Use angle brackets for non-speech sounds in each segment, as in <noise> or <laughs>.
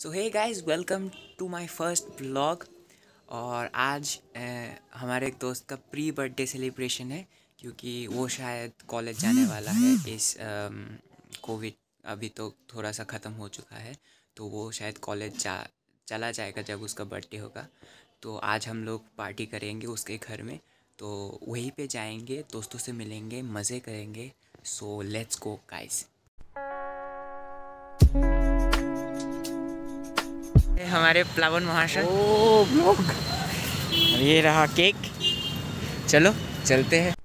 So hey guys welcome to my first blog और आज अ, हमारे एक दोस्त का प्री बर्थडे सेलिब्रेशन है क्योंकि वो शायद कॉलेज जाने वाला है इस कोविड अभी तो थोड़ा सा ख़त्म हो चुका है तो वो शायद कॉलेज जा चला जाएगा जब उसका बर्थडे होगा। तो आज हम लोग पार्टी करेंगे उसके घर में तो वहीं पे जाएँगे दोस्तों से मिलेंगे मज़े करेंगे। सो लेट्स गो गाइस हमारे प्लावन महाशय। ओ ब्लॉग। ये रहा केक। चलो चलते हैं।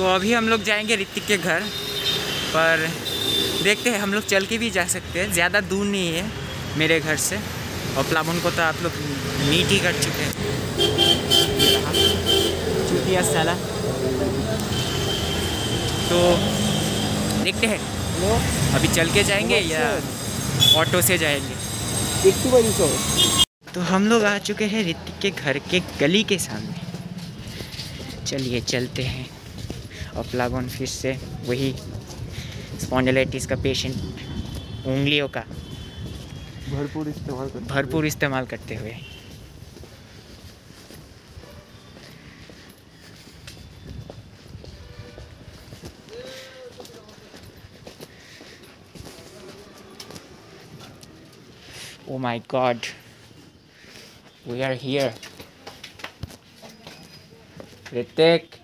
तो अभी हम लोग जाएँगे ऋतिक के घर पर देखते हैं हम लोग चल के भी जा सकते हैं। ज़्यादा दूर नहीं है मेरे घर से और प्लाबन को तो आप लोग मीट ही कर चुके हैं। चुतिया साला। तो देखते हैं अभी चल के जाएँगे या ऑटो से जाएँगे। तो हम लोग आ चुके हैं ऋतिक के घर के गली के सामने। चलिए चलते हैं। और प्लागोन फ़िश से वही स्पॉन्डलाइटिस का पेशेंट उंगलियों का भरपूर इस्तेमाल भरपूर इस्तेमाल करते हुए। ओ my god we are here Ritik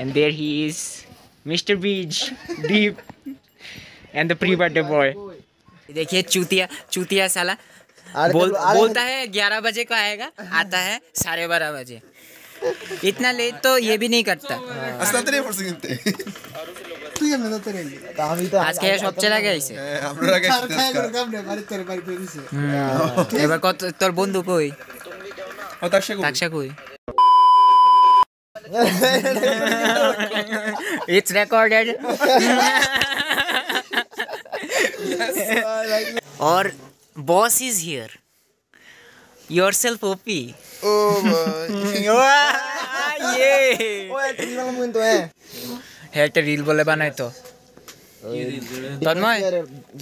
And there he is. Mr. Beach. Deep. And the pre-birthday boy. देखिए चूतिया चूतिया साला अरे बोल चलो, अरे- बोलता है ग्यारह बजे को आएगा आता है साढ़े बारह बजे इतना लेट तो ये भी नहीं करता Hasta tenemos siguiente. তুই এমনি তো তোর তা আমি তো আজকে সব চলে গেছে আপনারা আর গেছেন খাই করে কাম না বাড়ি তোর বাড়ি করে দিছে এবার কত তোর বন্ধু কই ও তার সাথে তাকসা কই <laughs> it's recorded. और boss is here your self OP ये रील बोले बनाए तो. তন্ময়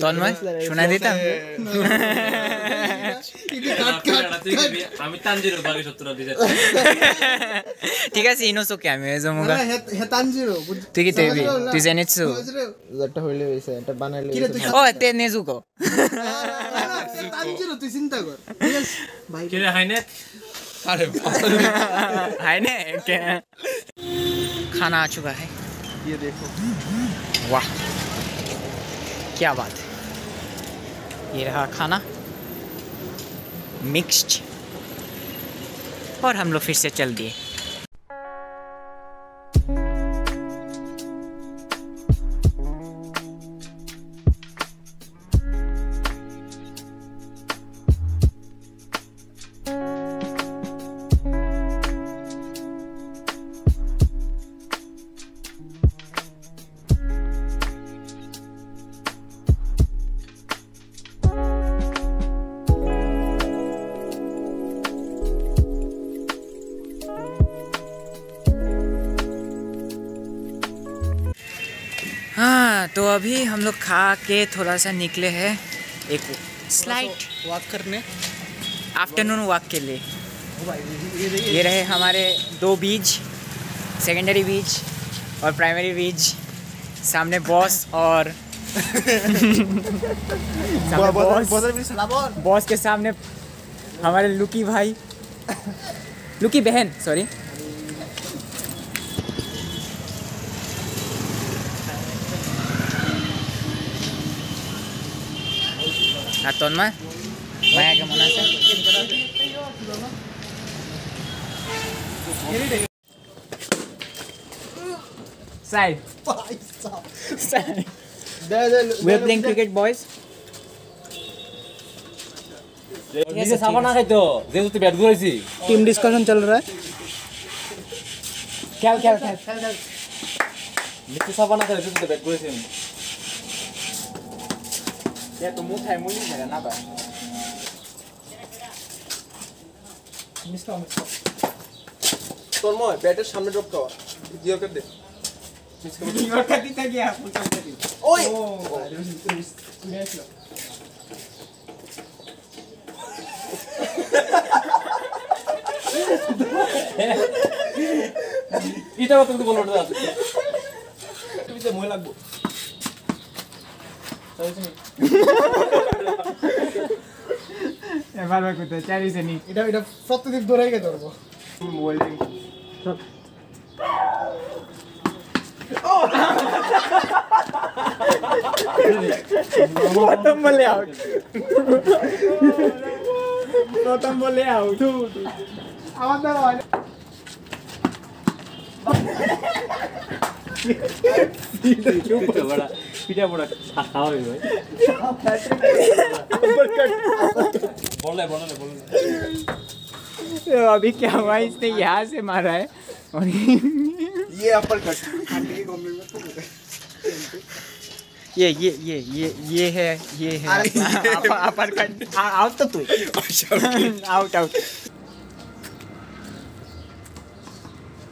তন্ময় শোনা দিতাম আমি তানজিরও বাকি সত্তর দিতে ঠিক আছে ইনোসোকে আমি এজমুগা হেতানজিরো তুই কি তৈবি তুই জেনেছু একটা হইলে হইছে একটা বানাইলে কিরে তুই ও তে নেজুকো তানজিরো তুই চিন্তা কর ঠিক আছে ভাই কিরে হাইনেট আরে है ना क्या खाना आ चुका है ये देखो वाह क्या बात है? ये रहा खाना। मिक्स्ड और हम लोग फिर से चल दिए। हाँ तो अभी हम लोग खा के थोड़ा सा निकले हैं। एक स्लाइड वॉक करने। आफ्टरनून वॉक के लिए। ये रहे हमारे दो बीज सेकेंडरी बीज और प्राइमरी बीज। सामने बॉस और बॉस के सामने हमारे लुकी भाई। लुकी बहन सॉरी আর তন্ময় মায়া কেমন আছে Side. भाई साहब Side. They they We are playing cricket, boys. নিজে সাবা না খাইতো যেহেতু তুই ব্যাট ঘুরাইছি टीम डिस्कशन चल रहा है खेल खेल खेल নিজে সাবা না খাইতো তুই ব্যাট ঘুরাইছি আমি એ તો મુઠાઈ મૂલી ને ના ભાઈ তোর ময় ব্যাটের সামনে ড্রপ খাওয়া। জিওকার দে। জিওকার <laughs> দিতে গিয়া ফুল এটা তো বলব তুমি তো মই লাগবো এবার বাকু তো চারি সে নি এটা এটা প্রত্যেকদিন দৌড়াই গে ধরবো প্রথম বলে আউট প্রথম বলে আউট আমার দ্বারা अभी क्या हुआ इसने यहाँ से मारा है और ये अपर कट ये ये ये ये ये है ये है अपर कट आउट तो तू आउट आउट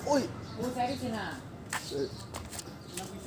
ओए वो सारी थी ना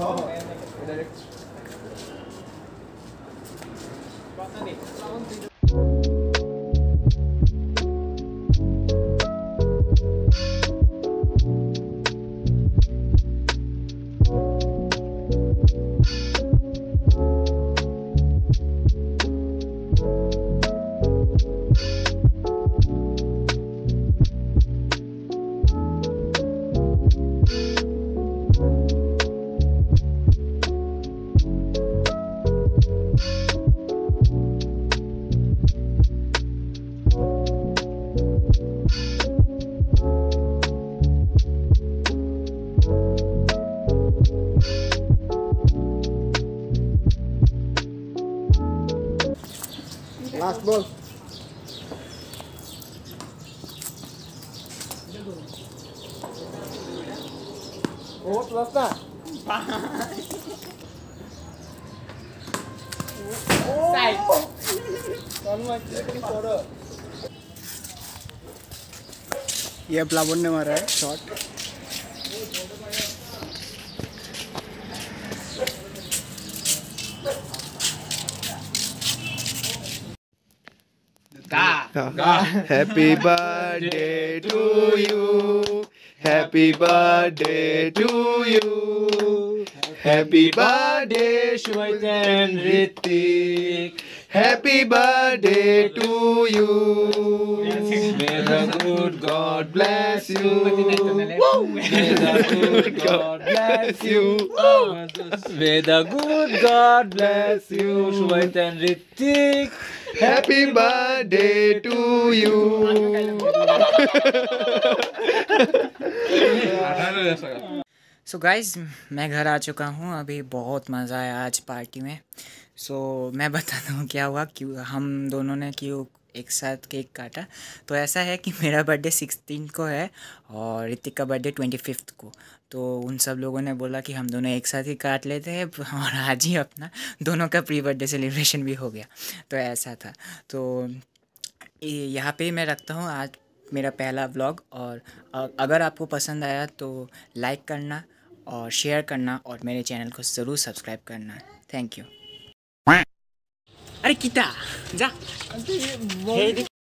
Oh, udah deh. Bahkan nih, tahun बोल ओ प्लस ना ये प्लावन ने मारा है shot <laughs> Happy birthday to you. Happy birthday to you. Happy birthday, Shwaitan Ritik. Happy birthday to you. May the good God bless you. May the good God bless you. May the good God bless you, Shwaitan Ritik. Happy birthday to you. So guys मैं घर आ चुका हूँ अभी बहुत मज़ा आया आज party में सो so, मैं बताता हूँ क्या हुआ क्यों हम दोनों ने क्यों एक साथ केक काटा। तो ऐसा है कि मेरा बर्थडे सिक्सटीन को है और ऋतिक का बर्थडे ट्वेंटी फिफ्थ को। तो उन सब लोगों ने बोला कि हम दोनों एक साथ ही काट लेते हैं और <laughs> आज ही अपना दोनों का प्री बर्थडे सेलिब्रेशन भी हो गया। तो ऐसा था। तो यहाँ पे मैं रखता हूँ आज मेरा पहला व्लॉग और अगर आपको पसंद आया तो लाइक करना और शेयर करना और मेरे चैनल को ज़रूर सब्सक्राइब करना। Thank you. あれ来た。じゃあ。